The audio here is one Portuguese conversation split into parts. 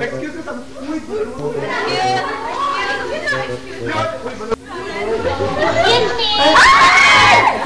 É que você tá muito.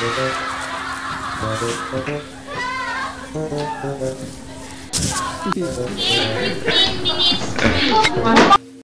15 minutes.